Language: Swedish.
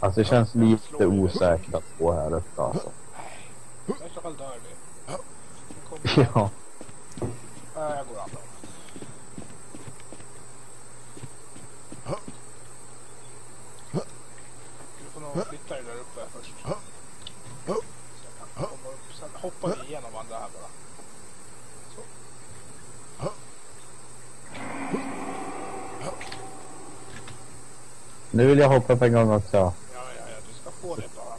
Alltså det känns lite osäkert att stå här uppe alltså. I så fall dör kommer- Ja. Nej, jag går andra. Du får nog flytta dig där uppe först. Så jag kan komma upp. Sen hoppar vi igenom andra här bara. Nu vill jag hoppa på en gång också. Ja, ja, ja. Du ska få det bara.